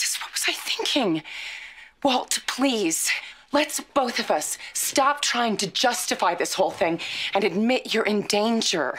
Jesus, what was I thinking? Walt, please, let's both of us stop trying to justify this whole thing and admit you're in danger.